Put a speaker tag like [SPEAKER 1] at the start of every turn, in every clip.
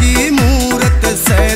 [SPEAKER 1] की मूरत से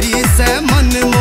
[SPEAKER 1] तेरी से मन